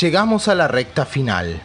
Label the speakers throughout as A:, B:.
A: llegamos a la recta final.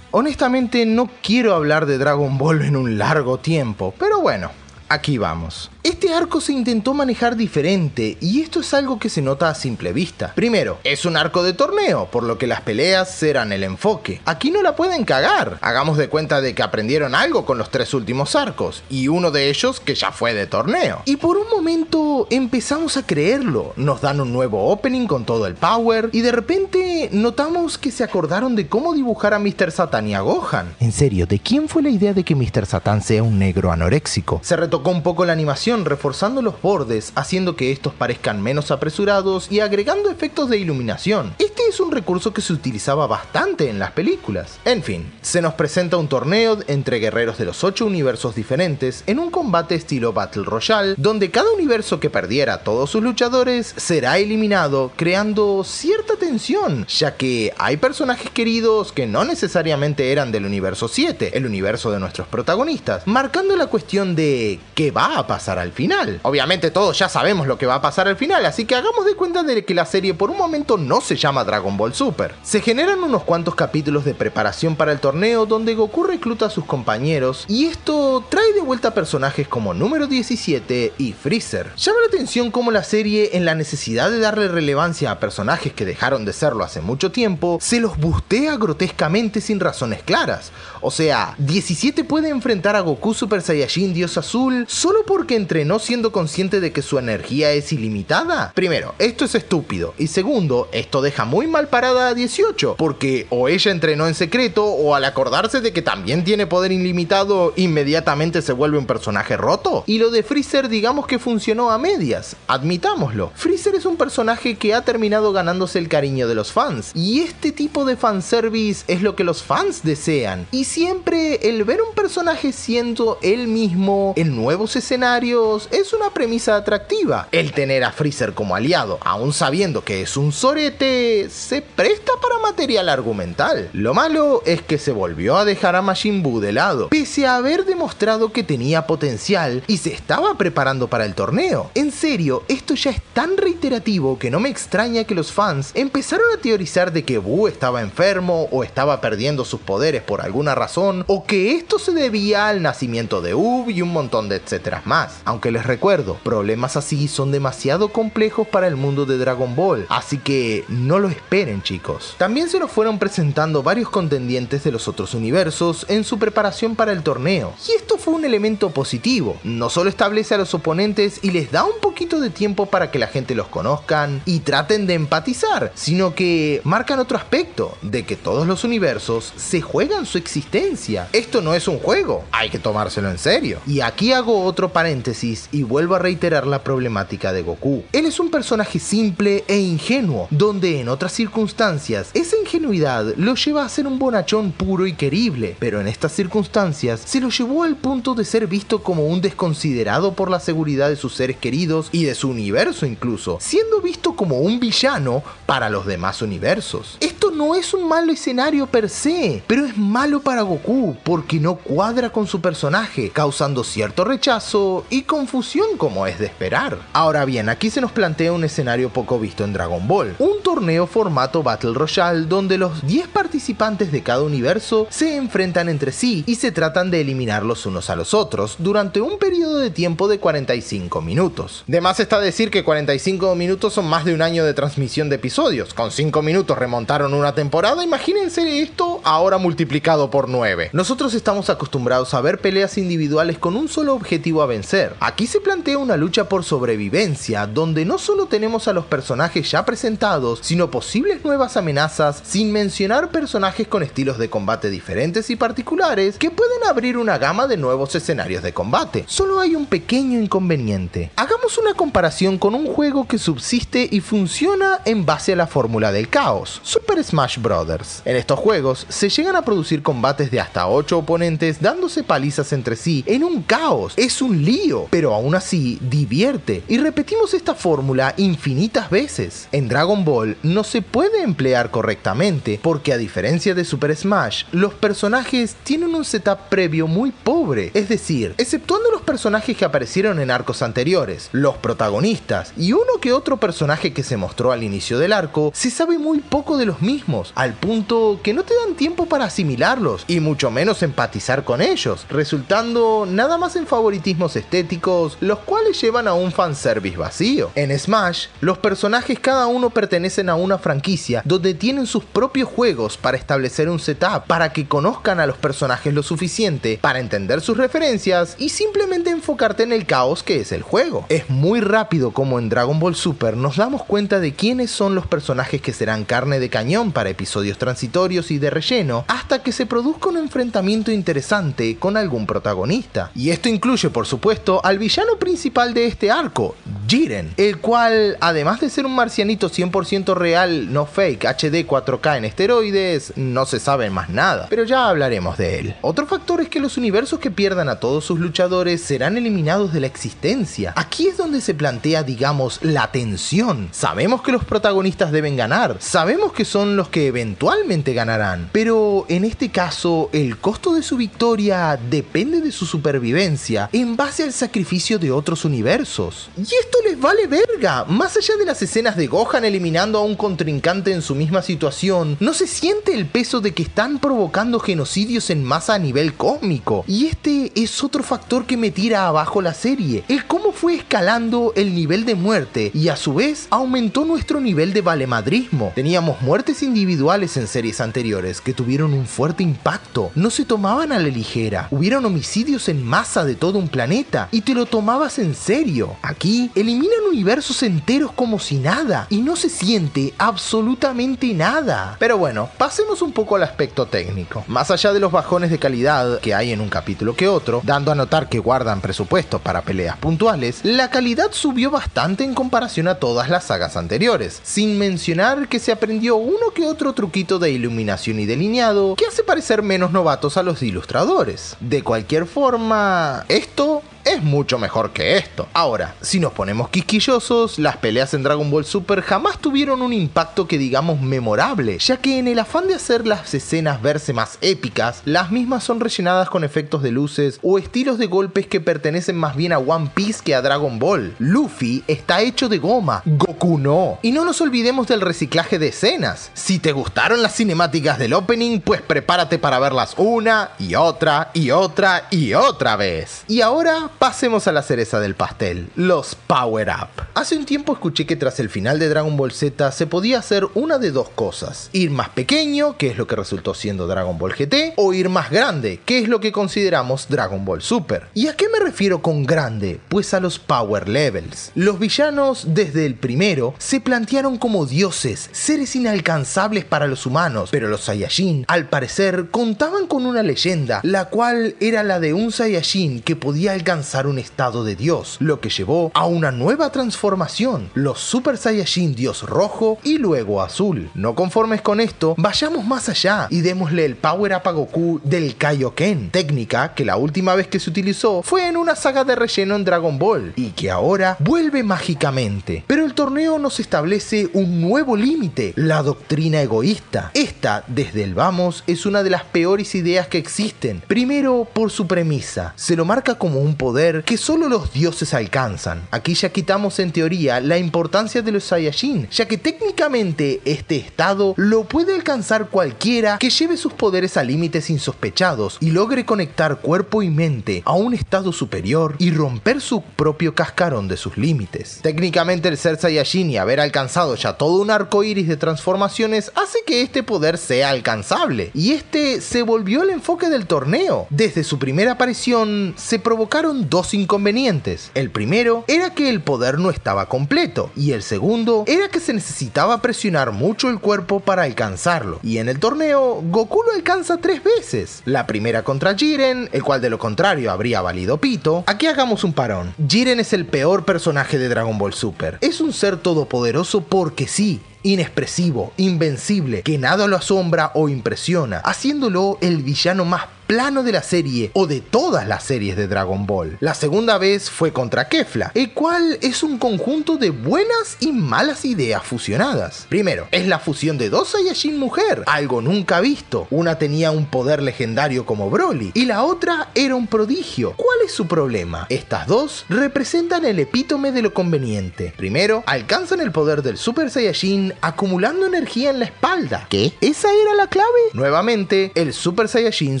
A: Honestamente no quiero hablar de Dragon Ball en un largo tiempo, pero bueno, aquí vamos. Este arco se intentó manejar diferente y esto es algo que se nota a simple vista. Primero, es un arco de torneo, por lo que las peleas serán el enfoque. Aquí no la pueden cagar. Hagamos de cuenta de que aprendieron algo con los tres últimos arcos y uno de ellos que ya fue de torneo. Y por un momento empezamos a creerlo. Nos dan un nuevo opening con todo el power y de repente notamos que se acordaron de cómo dibujar a Mr. Satan y a Gohan. En serio, ¿de quién fue la idea de que Mr. Satan sea un negro anoréxico? Se retocó un poco la animación reforzando los bordes, haciendo que estos parezcan menos apresurados y agregando efectos de iluminación. Este es un recurso que se utilizaba bastante en las películas. En fin, se nos presenta un torneo entre guerreros de los 8 universos diferentes en un combate estilo Battle Royale, donde cada universo que perdiera a todos sus luchadores será eliminado, creando cierta tensión, ya que hay personajes queridos que no necesariamente eran del universo 7, el universo de nuestros protagonistas, marcando la cuestión de qué va a pasar al final. Obviamente todos ya sabemos lo que va a pasar al final, así que hagamos de cuenta de que la serie por un momento no se llama Dragon Ball Super. Se generan unos cuantos capítulos de preparación para el torneo donde Goku recluta a sus compañeros y esto trae de vuelta personajes como número 17 y Freezer. Llama la atención cómo la serie en la necesidad de darle relevancia a personajes que dejaron de serlo hace mucho tiempo, se los bustea grotescamente sin razones claras. O sea, 17 puede enfrentar a Goku Super Saiyajin Dios Azul solo porque entrenó siendo consciente de que su energía es ilimitada. Primero, esto es estúpido. Y segundo, esto deja muy mal parada a 18, porque o ella entrenó en secreto o al acordarse de que también tiene poder ilimitado, inmediatamente se vuelve un personaje roto. Y lo de Freezer digamos que funcionó a medias, admitámoslo. Freezer es un personaje que ha terminado ganándose el cariño de los fans, y este tipo de fanservice es lo que los fans desean. Y siempre el ver un personaje siendo él mismo en nuevos escenarios es una premisa atractiva. El tener a Freezer como aliado, aún sabiendo que es un sorete, se presta para material argumental. Lo malo es que se volvió a dejar a Majin Buu de lado, pese a haber demostrado que tenía potencial y se estaba preparando para el torneo. En serio, esto ya es tan reiterativo que no me extraña que los fans empezaron a teorizar de que Buu estaba enfermo o estaba perdiendo sus poderes por alguna razón, o que esto se debía al nacimiento de Ub y un montón de etcétera más. Aunque les recuerdo, problemas así son demasiado complejos para el mundo de Dragon Ball, así que no lo esperen chicos. También se nos fueron presentando varios contendientes de los otros universos en su preparación para el torneo, y esto fue un elemento positivo, no solo establece a los oponentes y les da un poquito de tiempo para que la gente los conozcan y traten de empatizar, sino que marcan otro aspecto, de que todos los universos se juegan su existencia. Esto no es un juego, hay que tomárselo en serio. Y aquí hago otro paréntesis y vuelvo a reiterar la problemática de Goku. Él es un personaje simple e ingenuo, donde en otras circunstancias esa ingenuidad lo lleva a ser un bonachón puro y querible, pero en estas circunstancias se lo llevó al punto de ser visto como un desconsiderado por la seguridad de sus seres queridos y de su universo incluso, siendo visto como un villano para los demás universos. Esto no es un malo escenario per se, pero es malo para Goku porque no cuadra con su personaje, causando cierto rechazo y confusión como es de esperar. Ahora bien, aquí se nos plantea un escenario poco visto en Dragon Ball, un torneo formato Battle Royale donde los 10 participantes de cada universo se enfrentan entre sí y se tratan de eliminar los unos a los otros durante un periodo de tiempo de 45 minutos. De más está decir que 45 minutos son más de un año de transmisión de episodios, con 5 minutos remontaron una temporada, imagínense esto ahora multiplicado por 9. Nosotros estamos acostumbrados a ver peleas individuales con un solo objetivo a vencer. Aquí se plantea una lucha por sobrevivencia, donde no solo tenemos a los personajes ya presentados, sino posibles nuevas amenazas, sin mencionar personajes con estilos de combate diferentes y particulares que pueden abrir una gama de nuevos escenarios de combate. Solo hay un pequeño inconveniente. Hagamos una comparación con un juego que subsiste funciona en base a la fórmula del caos, Super Smash Bros. En estos juegos se llegan a producir combates de hasta 8 oponentes dándose palizas entre sí en un caos. Es un lío, pero aún así divierte. Y repetimos esta fórmula infinitas veces. En Dragon Ball no se puede emplear correctamente porque a diferencia de Super Smash, los personajes tienen un setup previo muy pobre. Es decir, exceptuando los personajes que aparecieron en arcos anteriores, los protagonistas y uno que otro personaje que se mostró al inicio del arco, se sabe muy poco de los mismos, al punto que no te dan tiempo para asimilarlos y mucho menos empatizar con ellos, resultando nada más en favoritismos estéticos, los cuales llevan a un fanservice vacío. En Smash, los personajes cada uno pertenecen a una franquicia donde tienen sus propios juegos para establecer un setup, para que conozcan a los personajes lo suficiente para entender sus referencias y simplemente enfocarte en el caos que es el juego. Es muy rápido como en Dragon Ball Super nos damos cuenta de quiénes son los personajes que serán carne de cañón para episodios transitorios y de relleno, hasta que se produzca un enfrentamiento interesante con algún protagonista. Y esto incluye, por supuesto, al villano principal de este arco, Jiren, el cual, además de ser un marcianito 100% real, no fake, HD 4K en esteroides, no se sabe más nada, pero ya hablaremos de él. Otro factor es que los universos que pierdan a todos sus luchadores serán eliminados de la existencia. Aquí es donde se plantea, digamos, la tensión. Sabemos que los protagonistas deben ganar, sabemos que son los que eventualmente ganarán, pero en este caso el costo de su victoria depende de su supervivencia en base al sacrificio de otros universos. Y esto les vale verga, más allá de las escenas de Gohan eliminando a un contrincante en su misma situación, no se siente el peso de que están provocando genocidios en masa a nivel cósmico. Y este es otro factor que me tira abajo la serie, el cómo fue escalando el nivel de muerte y a su vez aumentó nuestro nivel de valemadrismo. Teníamos muertes individuales en series anteriores que tuvieron un fuerte impacto, no se tomaban a la ligera, hubieron homicidios en masa de todo un planeta y te lo tomabas en serio. Aquí eliminan universos enteros como si nada y no se siente absolutamente nada. Pero bueno, pasemos un poco al aspecto técnico. Más allá de los bajones de calidad que hay en un capítulo que otro, dando a notar que guardan presupuesto para peleas puntuales, la calidad subió bastante en comparación a todas las sagas anteriores, sin mencionar que se aprendió uno que otro truquito de iluminación y delineado que hace parecer menos novatos a los ilustradores. De cualquier forma, esto es mucho mejor que esto. Ahora, si nos ponemos quisquillosos, las peleas en Dragon Ball Super jamás tuvieron un impacto que digamos memorable, ya que en el afán de hacer las escenas verse más épicas, las mismas son rellenadas con efectos de luces o estilos de golpes que pertenecen más bien a One Piece que a Dragon Ball. Luffy está hecho de goma, Goku no. Y no nos olvidemos del reciclaje de escenas. Si te gustaron las cinemáticas del opening, pues prepárate para verlas una y otra y otra y otra vez. Y ahora Pasemos a la cereza del pastel, los Power Up. Hace un tiempo escuché que tras el final de Dragon Ball Z se podía hacer una de dos cosas, ir más pequeño, que es lo que resultó siendo Dragon Ball GT, o ir más grande, que es lo que consideramos Dragon Ball Super. ¿Y a qué me refiero con grande? Pues a los Power Levels. Los villanos desde el primero se plantearon como dioses, seres inalcanzables para los humanos, pero los Saiyajin, al parecer, contaban con una leyenda, la cual era la de un Saiyajin que podía alcanzar un estado de Dios, lo que llevó a una nueva transformación, los Super Saiyajin Dios rojo y luego azul. No conformes con esto, vayamos más allá y démosle el Power Up a Goku del Kaioken, técnica que la última vez que se utilizó fue en una saga de relleno en Dragon Ball y que ahora vuelve mágicamente. Pero el torneo nos establece un nuevo límite, la doctrina egoísta. Esta, desde el vamos, es una de las peores ideas que existen. Primero, por su premisa, se lo marca como un poder que solo los dioses alcanzan. Aquí ya quitamos en teoría la importancia de los Saiyajin, ya que técnicamente este estado lo puede alcanzar cualquiera que lleve sus poderes a límites insospechados y logre conectar cuerpo y mente a un estado superior y romper su propio cascarón de sus límites. Técnicamente el ser Saiyajin y haber alcanzado ya todo un arco iris de transformaciones hace que este poder sea alcanzable, y este se volvió el enfoque del torneo. Desde su primera aparición se provocaron dos inconvenientes. El primero era que el poder no estaba completo y el segundo era que se necesitaba presionar mucho el cuerpo para alcanzarlo. Y en el torneo, Goku lo alcanza tres veces. La primera contra Jiren, el cual de lo contrario habría valido pito. Aquí hagamos un parón. Jiren es el peor personaje de Dragon Ball Super. Es un ser todopoderoso porque sí, inexpresivo, invencible, que nada lo asombra o impresiona, haciéndolo el villano más plano de la serie o de todas las series de Dragon Ball. La segunda vez fue contra Kefla, el cual es un conjunto de buenas y malas ideas fusionadas. Primero, es la fusión de dos Saiyajin mujer, algo nunca visto. Una tenía un poder legendario como Broly y la otra era un prodigio. ¿Cuál es su problema? Estas dos representan el epítome de lo conveniente. Primero, alcanzan el poder del Super Saiyajin acumulando energía en la espalda. ¿Qué? ¿Esa era la clave? Nuevamente, el Super Saiyajin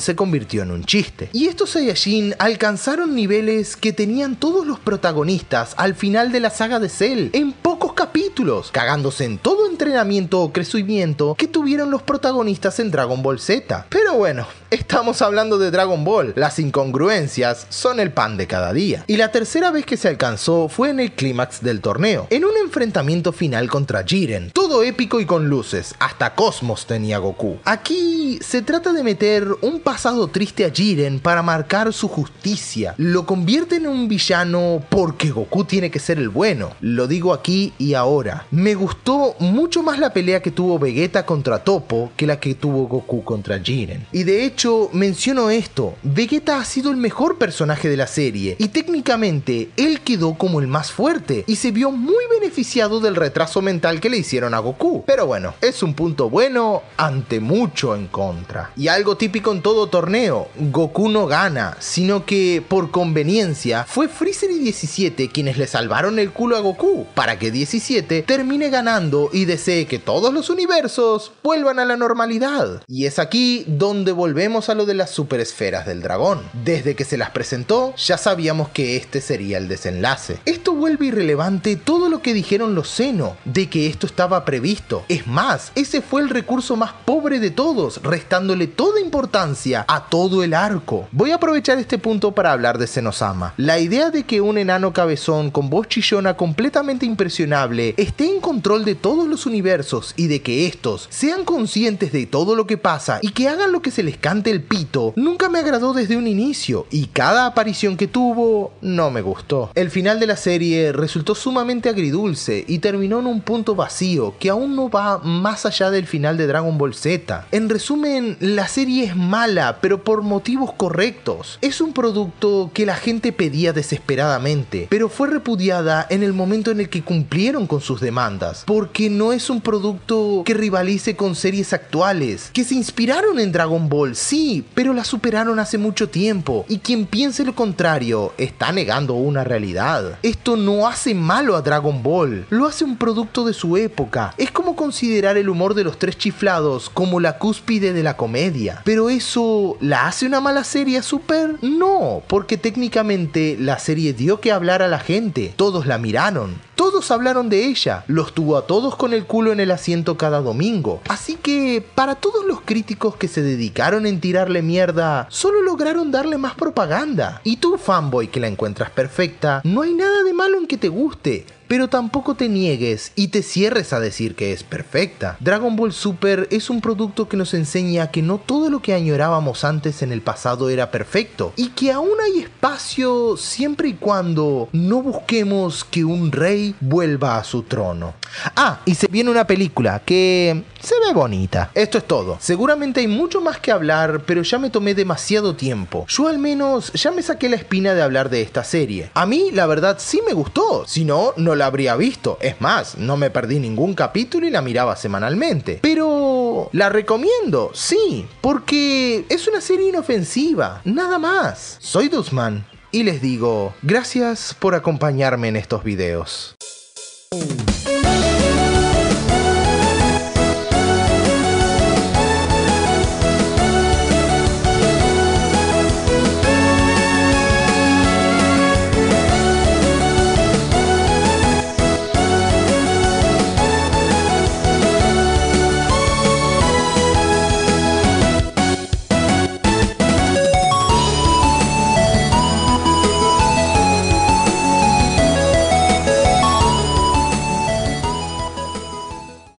A: se en un chiste. Y estos Saiyajin alcanzaron niveles que tenían todos los protagonistas al final de la saga de Cell en pocos capítulos, cagándose en todo entrenamiento o crecimiento que tuvieron los protagonistas en Dragon Ball Z. Pero bueno, estamos hablando de Dragon Ball, las incongruencias son el pan de cada día. Y la tercera vez que se alcanzó fue en el clímax del torneo, en un enfrentamiento final contra Jiren, todo épico y con luces, hasta Cosmos tenía Goku. Aquí se trata de meter un pasado triste a Jiren para marcar su justicia, lo convierte en un villano porque Goku tiene que ser el bueno, lo digo aquí y ahora. Me gustó mucho más la pelea que tuvo Vegeta contra Topo que la que tuvo Goku contra Jiren. Y de hecho, menciono esto, Vegeta ha sido el mejor personaje de la serie y técnicamente él quedó como el más fuerte y se vio muy beneficiado del retraso mental que le hicieron a Goku. Pero bueno, es un punto bueno ante mucho en contra. Y algo típico en todo torneo, Goku no gana, sino que por conveniencia fue Freezer y 17 quienes le salvaron el culo a Goku para que 17 termine ganando y desee que todos los universos vuelvan a la normalidad. Y es aquí donde volvemos a lo de las superesferas del dragón. Desde que se las presentó, ya sabíamos que este sería el desenlace. Esto vuelve irrelevante todo lo que dijeron los Seno, de que esto estaba previsto. Es más, ese fue el recurso más pobre de todos, restándole toda importancia a todo el arco. Voy a aprovechar este punto para hablar de Senosama. La idea de que un enano cabezón con voz chillona completamente impresionable esté en control de todos los universos y de que estos sean conscientes de todo lo que pasa y que hagan lo que se les el pito, nunca me agradó desde un inicio y cada aparición que tuvo no me gustó. El final de la serie resultó sumamente agridulce y terminó en un punto vacío que aún no va más allá del final de Dragon Ball Z. En resumen, la serie es mala, pero por motivos correctos. Es un producto que la gente pedía desesperadamente, pero fue repudiada en el momento en el que cumplieron con sus demandas, porque no es un producto que rivalice con series actuales, que se inspiraron en Dragon Ball, sí, pero la superaron hace mucho tiempo, y quien piense lo contrario está negando una realidad. Esto no hace malo a Dragon Ball, lo hace un producto de su época. Es como considerar el humor de los tres chiflados como la cúspide de la comedia. Pero eso, ¿la hace una mala serie Super? No, porque técnicamente la serie dio que hablar a la gente, todos la miraron. Todos hablaron de ella, los tuvo a todos con el culo en el asiento cada domingo. Así que, para todos los críticos que se dedicaron en tirarle mierda, solo lograron darle más propaganda. Y tú, fanboy, que la encuentras perfecta, no hay nada de malo en que te guste pero tampoco te niegues y te cierres a decir que es perfecta. Dragon Ball Super es un producto que nos enseña que no todo lo que añorábamos antes en el pasado era perfecto y que aún hay espacio siempre y cuando no busquemos que un rey vuelva a su trono. Ah, y se viene una película que se ve bonita. Esto es todo. Seguramente hay mucho más que hablar, pero ya me tomé demasiado tiempo. Yo al menos ya me saqué la espina de hablar de esta serie. A mí, la verdad, sí me gustó. Si no, la habría visto. Es más, no me perdí ningún capítulo y la miraba semanalmente. Pero la recomiendo, sí, porque es una serie inofensiva. Nada más. Soy Dusman y les digo, gracias por acompañarme en estos videos.